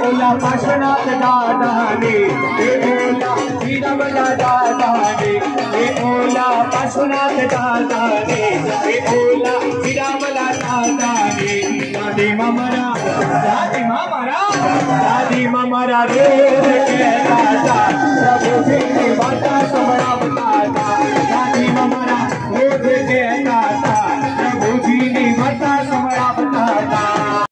पार्श्वनाथ दादा रे हे ओला वीरमला दादा हे ओला पार्श्वनाथ दादानी। हे ओला वीरमला दादा रे दादी ममरा दादी ममरा दादी ममरा रे के राजा प्रभु श्री